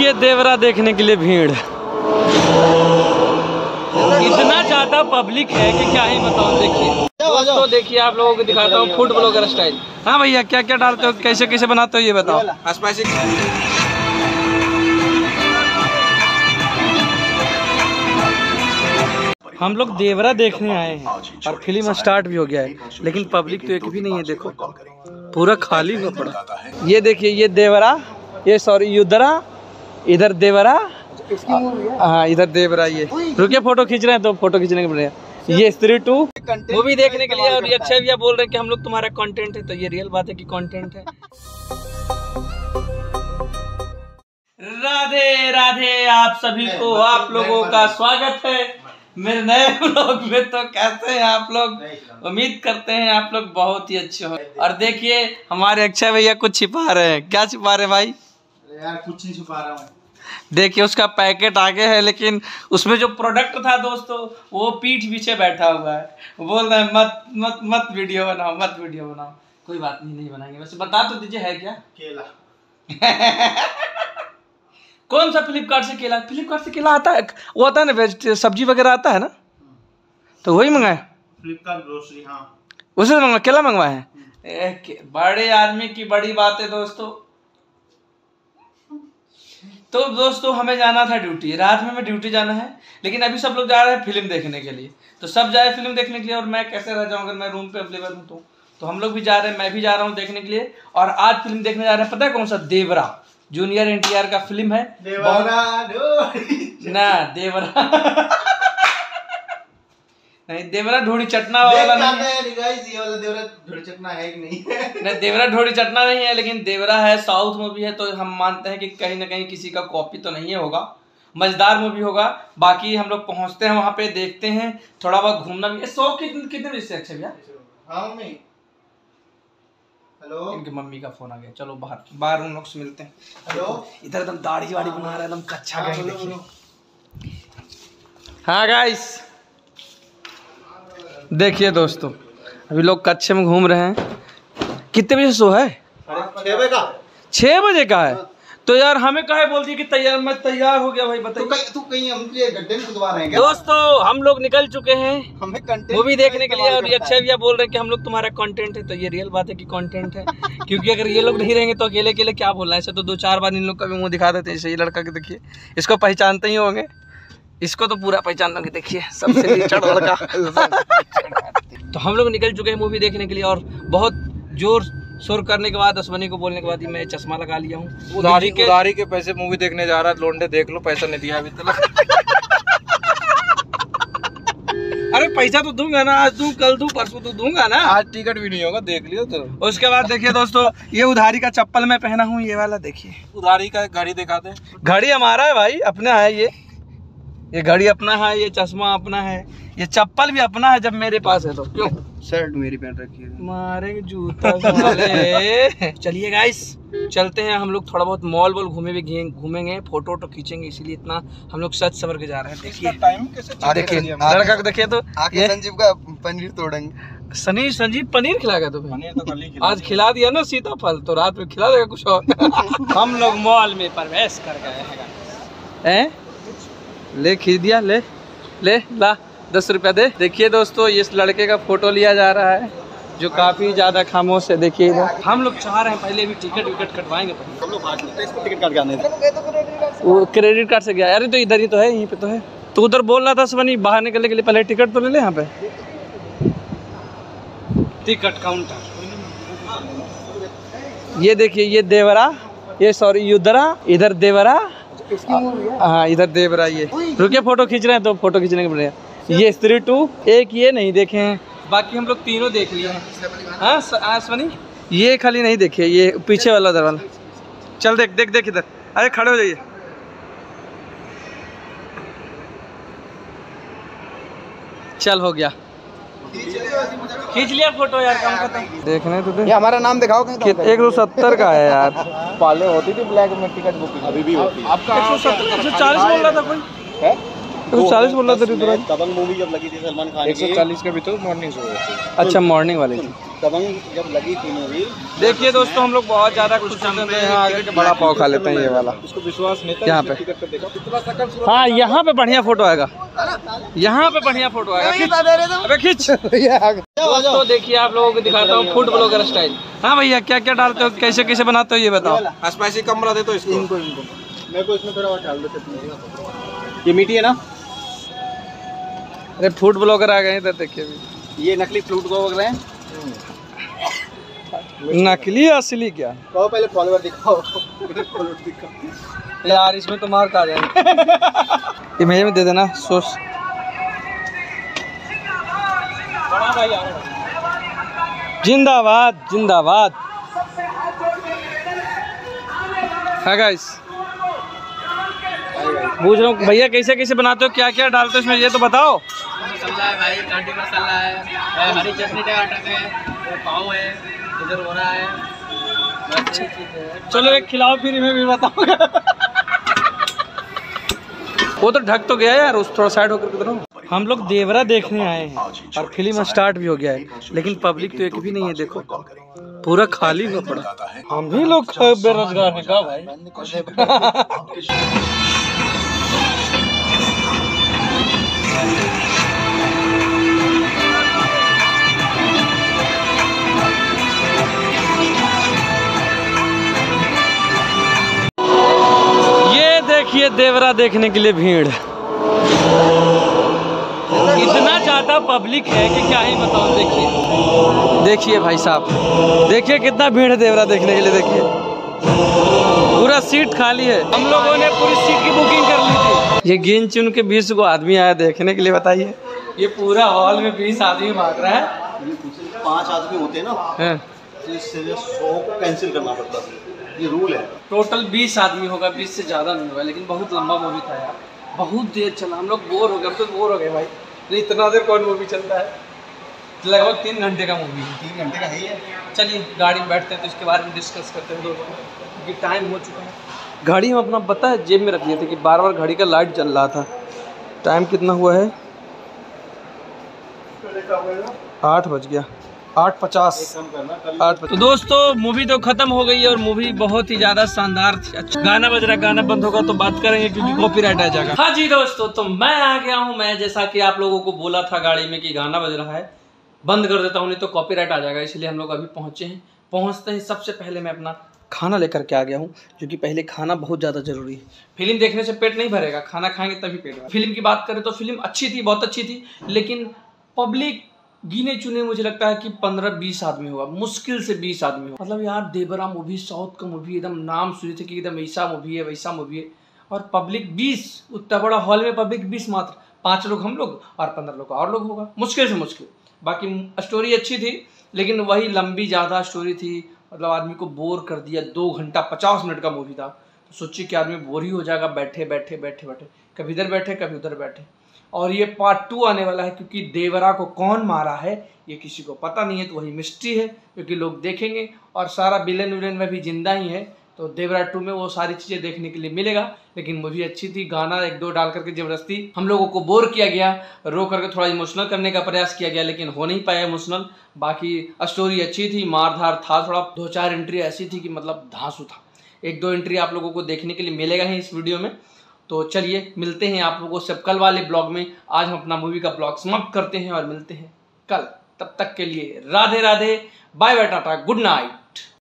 देखिए देवरा देखने के लिए भीड़ इतना ज़्यादा पब्लिक है कि क्या ही बताऊँ देखिए। दोस्तों देखिए आप लोगों को दिखाता हूँ फ़ूड ब्लॉगर स्टाइल हाँ भैया क्या क्या डालते हो कैसे कैसे बनाते हो ये बताओ। स्पाइसी हम लोग देवरा देखने आए हैं और फ़िल्म स्टार्ट भी हो गया है लेकिन पब्लिक तो एक भी नहीं है देखो। पूरा खाली हुआ पड़ा। ये देखिए ये देवरा ये सॉरी युद्धरा इधर देवरा? हाँ। इधर देवरा ये। रुकिए फ़ोटो खींच रहे हैं तो फ़ोटो खींचने के बढ़िया ये स्त्री टू मूवी देखने के लिए और ये अक्षय भैया बोल रहे हैं कि हम लोग तुम्हारा कंटेंट है तो ये रियल बात है कि कंटेंट है। राधे राधे आप सभी को आप लोगों का स्वागत है। मेरे नए ब्लॉग में तो कैसे हैं आप लोग? उम्मीद करते हैं आप लोग बहुत ही अच्छे हो। और देखिए हमारे अक्षय भैया कुछ छिपा रहे हैं। क्या छिपा रहे भाई? यार कुछ नहीं छुपा रहा हूँ। देखिए उसका पैकेट आगे है लेकिन उसमें जो प्रोडक्ट था दोस्तों वो पीठ पीछे बैठा हुआ है। बोल रहे मत मत मत वीडियो बनाओ मत वीडियो बनाओ। कोई बात नहीं नहीं बनाएँगे। वैसे बता तो दीजिए है क्या? केला। कौन सा फ्लिपकार्ट से केला? फ्लिपकार्ट से केला आता है? वो आता है ना वेज सब्ज़ी वगैरह आता है ना? तो वही मंगाए? फ्लिपकार्ट ग्रोसरी हाँ। उसे मंगा केला मंगवाए हैं? बड़े आदमी की बड़ी बात है दोस्तों। तो दोस्तों हमें जाना था ड्यूटी रात में हमें ड्यूटी जाना है लेकिन अभी सब लोग जा रहे हैं फ़िल्म देखने के लिए। तो सब जाए फ़िल्म देखने के लिए और मैं कैसे रह जाऊँ अगर मैं रूम पे अवेलेबल हूँ तो? तो हम लोग भी जा रहे हैं मैं भी जा रहा हूँ देखने के लिए। और आज फ़िल्म देखने जा रहे हैं पता है कौन सा? देवरा। जूनियर एनटीआर का फ़िल्म है। देवरा ना देवरा। नहीं देवरा ढोड़ी चटना वाला नहीं है। गाइस ये वाला देवरा ढोड़ी चटना है कि नहीं। नहीं देवरा ढोड़ी चटना नहीं है लेकिन देवरा है साउथ मूवी है तो हम मानते हैं कि कहीं ना कहीं किसी का कॉपी तो नहीं है होगा। मज़ेदार मूवी होगा। बाकी हम लोग पहुँचते हैं वहाँ पे देखते हैं। थोड़ा बहुत घूमना भी सौ कितने कितने बजे से अक्षय भैया? हाँ मम्मी। हेलो? इनकी मम्मी का फ़ोन आ गया। चलो बाहर बाहर उन लोग से मिलते हैं। हेलो? इधर एकदम दाढ़ी वाड़ी बना रहा है एकदम कच्चा हाँ। हाँ गाइस देखिए दोस्तों अभी लोग कच्चे में घूम रहे हैं। कितने बजे सो है? छह बजे का। छह बजे का है? तो यार हमें काहे बोल दिया कि तैयार मैं तैयार हो गया भाई बताइए। तू कहीं हम गड्ढे में कुदवा रहे हैं क्या? दोस्तों हम लोग निकल चुके हैं। हमें कंटेंट मूवी देखने के लिए और ये अक्षय भैया बोल रहे हैं कि हम लोग तुम्हारा कंटेंट है तो ये रियल बात है कि कंटेंट है। क्योंकि अगर ये लोग नहीं रहेंगे तो अकेले अकेले क्या बोलना है? ऐसे तो दो चार बार इन लोग का भी मुँह दिखा देते हैं ये लड़का के देखिए। इसको पहचानते ही होंगे। इसको तो पूरा पहचान लोगे देखिए सबसे लीचड़ लड़का। तो हम लोग निकल चुके हैं मूवी देखने के लिए और बहुत ज़ोर शोर करने के बाद अश्वनी को बोलने के बाद ही मैं चश्मा लगा लिया हूँ। उधारी के उधारी के पैसे मूवी देखने जा रहा है लोंडे देख लो पैसा नहीं दिया अभी तक। अरे पैसा तो दूँगा ना आज दूँ कल दूँ परसों तो दूँगा ना। आज टिकट भी नहीं होगा देख लियो तो। उसके बाद देखिए दोस्तों ये उधारी का चप्पल मैं पहना हूँ ये वाला देखिए। उधारी का घड़ी दिखा दे। घड़ी हमारा है भाई अपना है ये। ये घड़ी अपना है ये चश्मा अपना है ये चप्पल भी अपना है जब मेरे पास है तो। क्यों? शर्ट मेरी पहन रखी है। मारेंगे जूता चलिए गाइस चलते हैं। हम लोग थोड़ा बहुत मॉल वॉल घूमे भी घूमेंगे फ़ोटो वोटो खींचेंगे इसीलिए इतना हम लोग सच सवर के जा रहे हैं। देखिए। टाइम कैसे देखिए। लड़का को देखिए तो आके संजीव का पनीर तोड़ेंगे। सनी संजीव पनीर खिला गया तुम्हें तो कल आज खिला दिया ना सीताफल तो रात में खिला देगा कुछ और। हम लोग मॉल में प्रवेश कर गए हैं हैं? ले खींच दिया, ले ले, ला, दस रुपया दे। देखिए दोस्तों, इस लड़के का फ़ोटो लिया जा रहा है, जो काफ़ी ज़्यादा खामोश है। देखिए इधर। हम लोग चाह रहे हैं पहले भी टिकट विकट कटवाएँगे हम लोग टिकट वो क्रेडिट कार्ड से गया। अरे तो इधर ही तो है, यहीं पे तो है। तो उधर बोल रहा था सवनी बाहर निकलने के लिए पहले टिकट तो ले ले यहाँ पे। टिकट काउंटर ये देखिए, ये देवरा, ये सॉरी युद्धरा, इधर देवरा हाँ? इधर देवरा ये रुकिए फ़ोटो खींच रहे हैं तो फ़ोटो खींचने के बढ़िया। ये स्त्री टू एक ये नहीं देखे हैं। बाकी हम लोग तीनों देख लिए हैं। हाँ। हाँ, ये खाली नहीं देखे ये पीछे वाला उधर वाला चल देख देख देख इधर। अरे खड़े हो जाइए। चल हो गया। खींच लिया फ़ोटो यार काम खत्म। देखने तो दे। ये हमारा नाम दिखाओ कहीं तो। एक सौ सत्तर का है यार। पहले होती थी ब्लैक में टिकट बुकिंग अभी भी होती है। आपका एक सौ सत्तर एक सौ चालीस बोल रहा था कोई? चालीस बोल रहा था ऋतुराज दबंग मूवी जब लगी थी सलमान खान एक सौ चालीस का भी तो मॉर्निंग शो अच्छा मॉर्निंग वाली थी दबंग जब लगी थी मूवी देखिए दोस्तों हम लोग बहुत ज़्यादा हैं। आगे के बड़ा पाव खा लेते हैं ये वाला। उसको विश्वास नहीं यहाँ पे। हाँ यहाँ पे बढ़िया फ़ोटो आएगा। यहाँ पे बढ़िया फ़ोटो आएगा। खींच। दोस्तों देखिए आप लोगों को दिखाता हूँ फ़ूड ब्लॉगर स्टाइल हाँ भैया क्या क्या डालते हो? कैसे कैसे बनाते हो ये बताओ। स्पाइसी कम बना दे तो इसको। इनको इनको। मेरे को इसमें थोड़ा और डाल दो ये मीठी है ना? अरे फ़ूड ब्लॉगर आ गए इधर देखिए अभी। ये नकली फ्लूट को बोल रहे हैं नकली असली क्या? कहो पहले फॉलोअर दिखाओ। फॉलोअर दिखाओ। यार इसमें तो मार खा जाएँगे। इमेज में दे देना सोच जिंदाबाद जिंदाबाद। हाँ गाइस पूछ रहा हूँ भैया कैसे कैसे बनाते हो? क्या क्या डालते हो इसमें ये तो बताओ। है भाई कांटी मसाला है। हरी चटनी टमाटर है पाव है इधर हो रहा है। है। चलो एक खिलाओ फिर मैं भी बताऊँगा। वो तो ढक तो गया यार उस थोड़ा साइड होकर किधर हम लोग देवरा देखने आए हैं और फ़िल्म स्टार्ट भी हो गया है लेकिन पब्लिक तो एक भी नहीं है देखो। पूरा खाली हुआ पड़ा। हम ही लोग बेरोजगार हैं का भाई? देवरा देखने के लिए भीड़ इतना ज़्यादा पब्लिक है कि क्या ही बताऊँ देखिए। देखिए भाई साहब देखिए कितना भीड़ है देवरा देखने के लिए देखिए। पूरा सीट खाली है। हम लोगों ने पूरी सीट की बुकिंग कर ली थी। ये गिन चुन के बीस गो आदमी आया देखने के लिए बताइए। ये पूरा हॉल में बीस आदमी भाग रहा है। पाँच आदमी होते हैं ना हैं। तो इससे सौ कैंसिल करना पड़ता है। ये रूल है। टोटल बीस आदमी होगा बीस से ज़्यादा नहीं होगा लेकिन बहुत लंबा मूवी था यार। बहुत देर चला हम लोग बोर हो गए तो बोर हो गए भाई। नहीं इतना देर कौन मूवी चलता है? लगभग तीन घंटे का मूवी है तीन घंटे का है ही है चलिए गाड़ी में बैठते हैं तो इसके बारे में डिस्कस करते हैं दोस्तों क्योंकि टाइम हो चुका है। घड़ी हम अपना पता है जेब में रख दिए थे कि बार बार घड़ी का लाइट जल रहा था। टाइम कितना हुआ है? आठ बज गया। आठ पचास। आठ तो दोस्तों मूवी तो खत्म हो गई है और मूवी बहुत ही ज़्यादा शानदार थी। अच्छा गाना बज रहा है, गाना बंद होगा तो बात करेंगे क्योंकि कॉपीराइट आ जाएगा। हाँ जी दोस्तों तो मैं आ गया हूँ। मैं जैसा कि आप लोगों को बोला था गाड़ी में कि गाना बज रहा है बंद कर देता हूँ नहीं तो कॉपीराइट आ जाएगा इसलिए हम लोग अभी पहुँचे हैं। पहुँचते ही सबसे पहले मैं अपना खाना लेकर के आ गया हूँ क्योंकि पहले खाना बहुत ज़्यादा ज़रूरी है। फ़िल्म देखने से पेट नहीं भरेगा खाना खाएँगे तभी पेट फ़िल्म की बात करें तो फ़िल्म अच्छी थी बहुत अच्छी थी लेकिन पब्लिक गिने चुने मुझे लगता है कि पंद्रह बीस आदमी होगा, मुश्किल से बीस आदमी होगा। मतलब यार देवरा मूवी, साउथ का मूवी, एकदम नाम सुने थे कि एकदम ऐसा मूवी है, वैसा मूवी है। और पब्लिक बीस, उतना बड़ा हॉल में पब्लिक बीस मात्र। पाँच लोग हम लोग और पंद्रह लोग और लोग होगा। मुश्किल से मुश्किल। बाकी स्टोरी अच्छी थी, लेकिन वही लंबी ज़्यादा स्टोरी थी। मतलब आदमी को बोर कर दिया, दो घंटा पचास मिनट का मूवी था। तो सोचिए कि आदमी बोर ही हो जाएगा, बैठे बैठे बैठे बैठे। कभी इधर बैठे, कभी उधर बैठे। और ये पार्ट टू आने वाला है, क्योंकि देवरा को कौन मारा है, ये किसी को पता नहीं है तो वही मिस्ट्री है, क्योंकि लोग देखेंगे, और सारा बिलन विलन में भी ज़िंदा ही है तो देवरा टू में वो सारी चीज़ें देखने के लिए मिलेगा, लेकिन मूवी अच्छी थी, गाना एक दो डाल करके ज़बरदस्ती, हम लोगों को बोर किया गया, रो करके थोड़ा इमोशनल करने का प्रयास किया गया, लेकिन हो नहीं पाया इमोशनल बाकी स्टोरी अच्छी थी, मारधार था थोड़ा, दो चार एंट्री ऐसी थी कि मतलब धांसू था। एक दो एंट्री आप लोगों को देखने के लिए मिलेगा ही इस वीडियो में। तो चलिए, मिलते हैं आप लोगों से कल वाले ब्लॉग में। आज हम अपना मूवी का ब्लॉग समाप्त करते हैं और मिलते हैं कल। तब तक के लिए Radhe Radhe bye bye tata, good night.